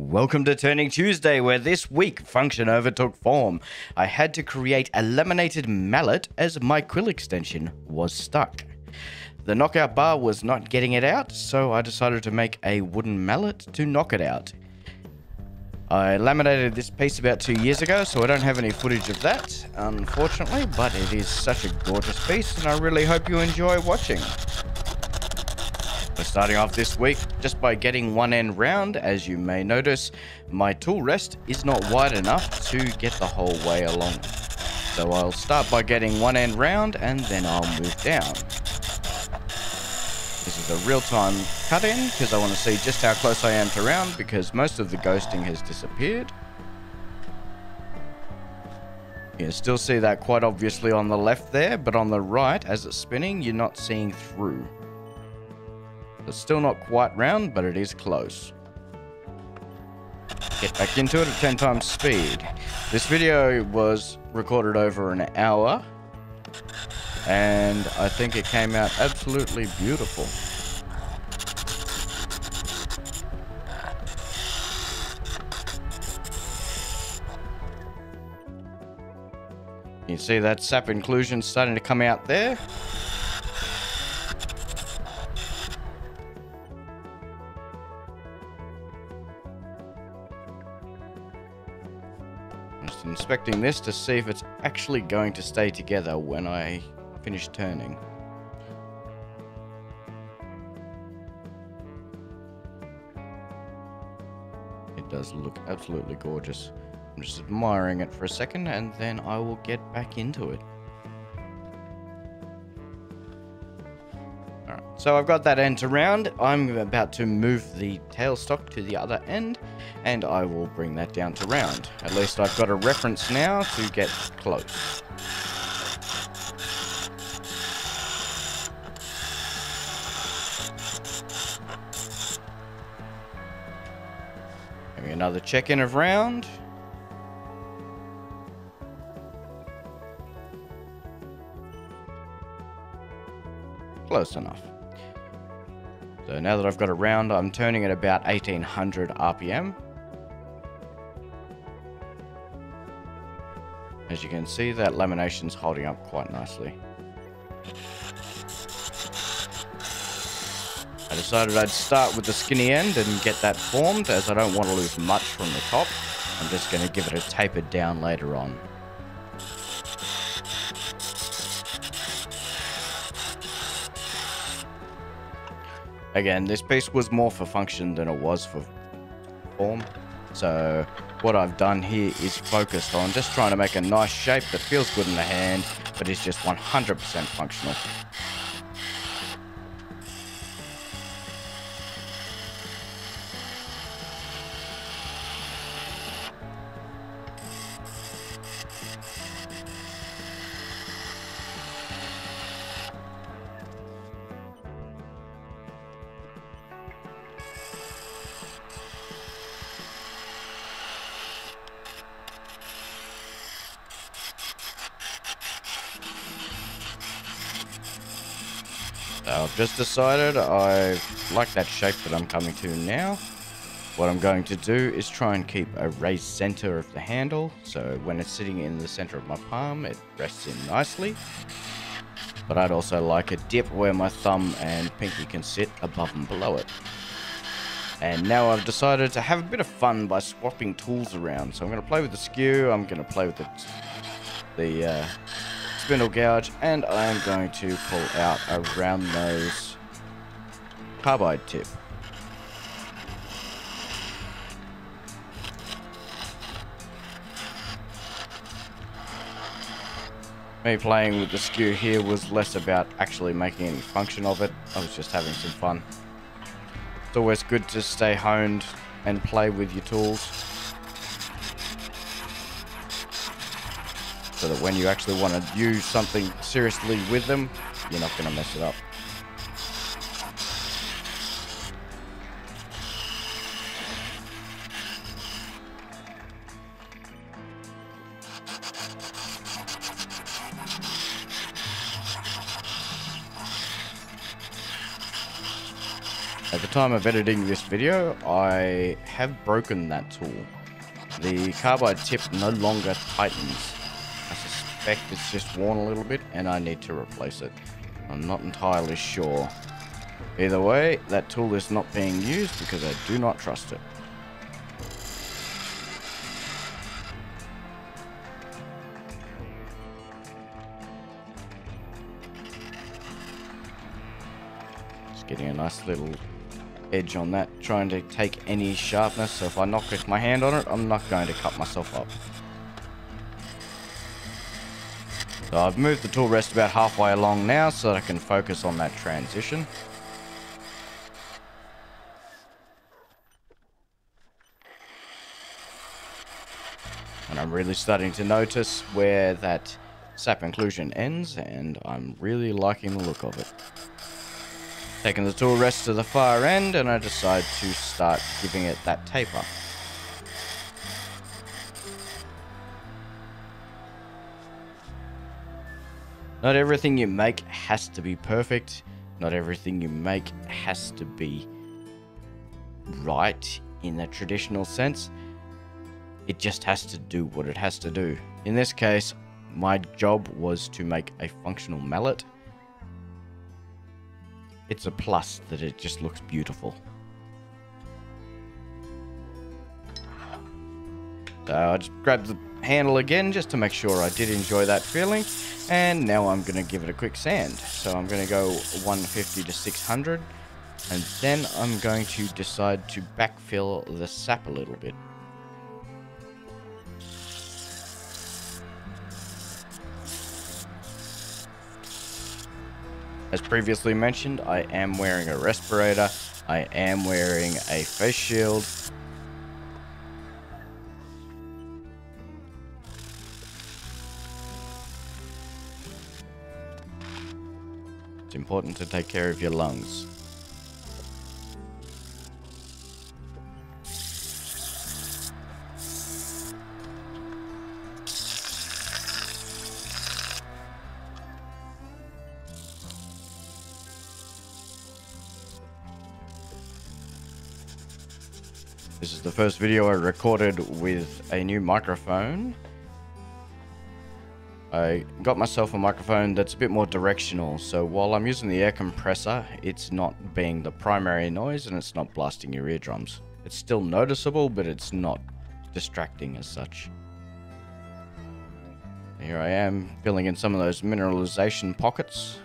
Welcome to Turning Tuesday, where this week function overtook form. I had to create a laminated mallet as my quill extension was stuck. The knockout bar was not getting it out, so I decided to make a wooden mallet to knock it out. I laminated this piece about two years ago, so I don't have any footage of that, unfortunately, but it is such a gorgeous piece, and I really hope you enjoy watching. Starting off this week just by getting one end round. As you may notice, my tool rest is not wide enough to get the whole way along. So I'll start by getting one end round and then I'll move down. This is a real-time cut in because I want to see just how close I am to round because most of the ghosting has disappeared. You still see that quite obviously on the left there, but on the right, as it's spinning, you're not seeing through. It's still not quite round, but it is close. Get back into it at 10 times speed. This video was recorded over an hour, and I think it came out absolutely beautiful. You see that sap inclusion starting to come out there. Inspecting this to see if it's actually going to stay together when I finish turning. It does look absolutely gorgeous. I'm just admiring it for a second and then I will get back into it. So I've got that end to round. I'm about to move the tailstock to the other end and I will bring that down to round. At least I've got a reference now to get close. Having another check-in of round. Close enough. So now that I've got a round, I'm turning at about 1800 RPM. As you can see, that lamination's holding up quite nicely. I decided I'd start with the skinny end and get that formed as I don't want to lose much from the top. I'm just going to give it a tapered down later on. Again, this piece was more for function than it was for form. So what I've done here is focused on just trying to make a nice shape that feels good in the hand, but is just 100% functional. I've just decided I like that shape that I'm coming to now. What I'm going to do is try and keep a raised center of the handle, so when it's sitting in the center of my palm, it rests in nicely. But I'd also like a dip where my thumb and pinky can sit above and below it. And now I've decided to have a bit of fun by swapping tools around. So I'm going to play with the skew, I'm going to play with the, the uh, spindle gouge, and I am going to pull out a round nose carbide tip. Me playing with the skew here was less about actually making any function of it, I was just having some fun. It's always good to stay honed and play with your tools. So that when you actually want to use something seriously with them, you're not going to mess it up. At the time of editing this video, I have broken that tool. The carbide tip no longer tightens. Suspect it's just worn a little bit and I need to replace it. I'm not entirely sure. Either way, that tool is not being used because I do not trust it. Just getting a nice little edge on that, trying to take any sharpness. So if I knock my hand on it, I'm not going to cut myself up. So I've moved the tool rest about halfway along now so that I can focus on that transition. And I'm really starting to notice where that sap inclusion ends and I'm really liking the look of it. Taking the tool rest to the far end and I decide to start giving it that taper. Not everything you make has to be perfect. Not everything you make has to be right in the traditional sense. It just has to do what it has to do. In this case, my job was to make a functional mallet. It's a plus that it just looks beautiful. So I just grabbed the handle again just to make sure I did enjoy that feeling. And now I'm going to give it a quick sand. So I'm going to go 150 to 600. And then I'm going to decide to backfill the sap a little bit. As previously mentioned, I am wearing a respirator. I am wearing a face shield. It's important to take care of your lungs. This is the first video I recorded with a new microphone. I got myself a microphone that's a bit more directional, so while I'm using the air compressor, it's not being the primary noise and it's not blasting your eardrums. It's still noticeable, but it's not distracting as such. Here I am, filling in some of those mineralization pockets.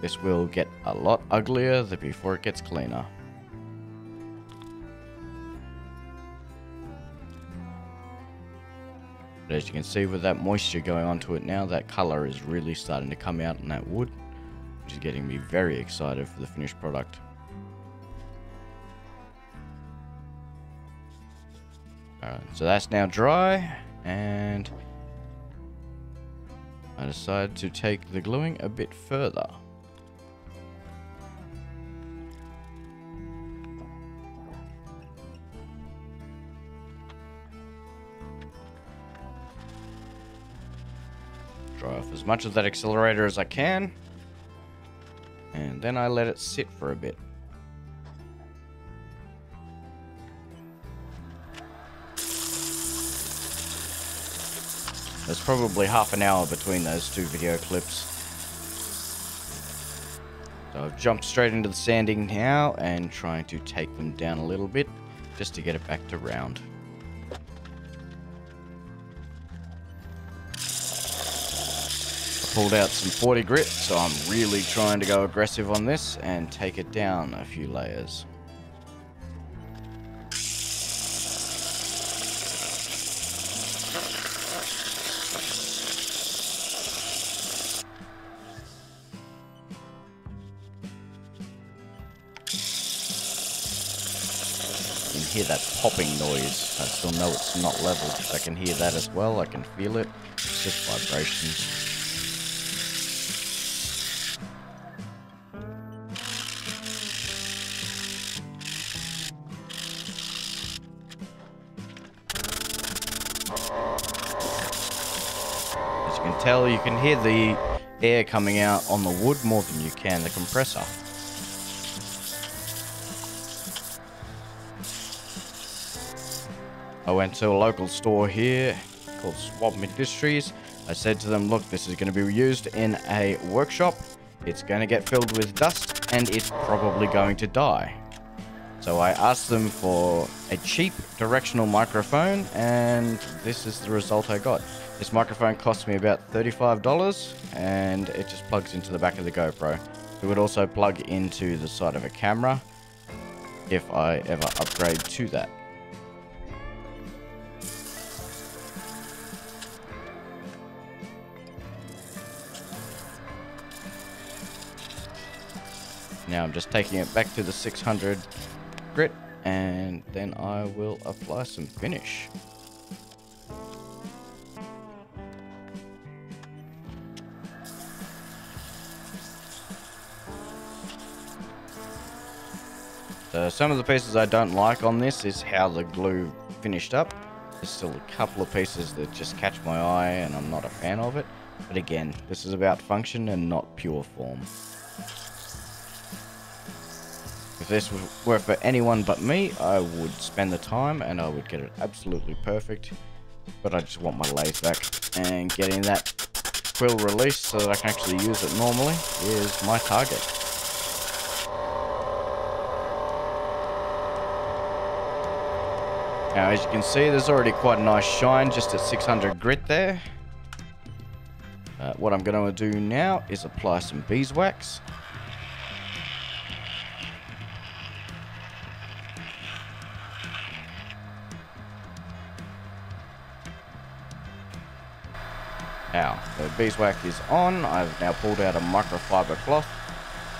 This will get a lot uglier before it gets cleaner. But as you can see with that moisture going onto it now, that color is really starting to come out in that wood, which is getting me very excited for the finished product. Alright, so that's now dry, and I decided to take the gluing a bit further. Dry off as much of that accelerator as I can. And then I let it sit for a bit. There's probably half an hour between those two video clips. So I've jumped straight into the sanding now and trying to take them down a little bit just to get it back to round. Pulled out some 40 grit, so I'm really trying to go aggressive on this and take it down a few layers. Hear that popping noise. I still know it's not level. I can hear that as well. I can feel it. It's just vibrations. tell you can hear the air coming out on the wood more than you can the compressor. I went to a local store here called Swab Industries. I said to them, look, this is going to be used in a workshop. It's going to get filled with dust and it's probably going to die. So I asked them for a cheap directional microphone and this is the result I got. This microphone cost me about $35 and it just plugs into the back of the GoPro. It would also plug into the side of a camera if I ever upgrade to that. Now I'm just taking it back to the 600 grit and then I will apply some finish. So some of the pieces I don't like on this is how the glue finished up. There's still a couple of pieces that just catch my eye and I'm not a fan of it. But again, this is about function and not pure form. If this were for anyone but me, I would spend the time and I would get it absolutely perfect. But I just want my lathe back. And getting that quill released so that I can actually use it normally is my target. Now, as you can see, there's already quite a nice shine just at 600 grit there. Uh, what I'm going to do now is apply some beeswax. Now, the beeswax is on. I've now pulled out a microfiber cloth.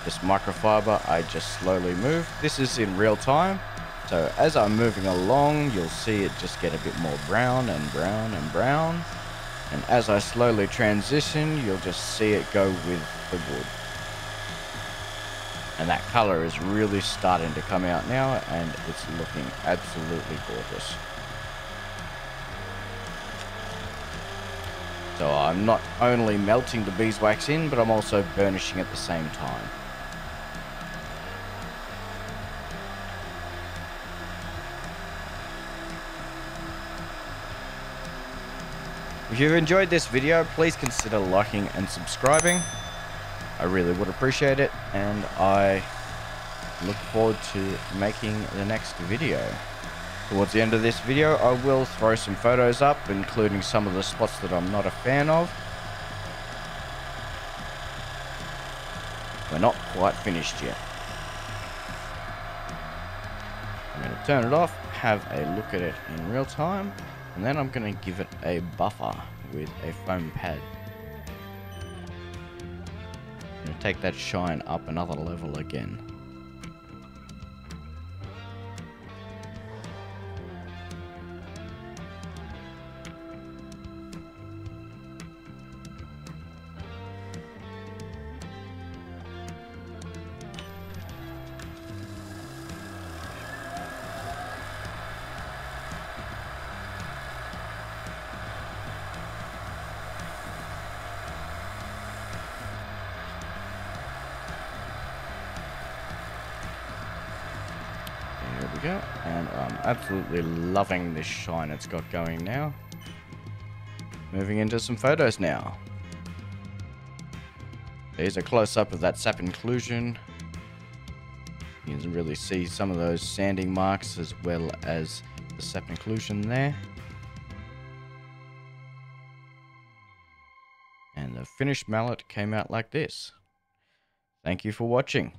This microfiber, I just slowly move. This is in real time. So as I'm moving along, you'll see it just get a bit more brown and brown and brown. And as I slowly transition, you'll just see it go with the wood. And that color is really starting to come out now, and it's looking absolutely gorgeous. So I'm not only melting the beeswax in, but I'm also burnishing at the same time. If you've enjoyed this video, please consider liking and subscribing. I really would appreciate it, and I look forward to making the next video. Towards the end of this video, I will throw some photos up, including some of the spots that I'm not a fan of. We're not quite finished yet. I'm going to turn it off, have a look at it in real time, and then I'm going to give it a buffer with a foam pad. I'm going to take that shine up another level again. And I'm absolutely loving this shine it's got going now. Moving into some photos now. There's a close-up of that sap inclusion. You can really see some of those sanding marks as well as the sap inclusion there. And the finished mallet came out like this. Thank you for watching.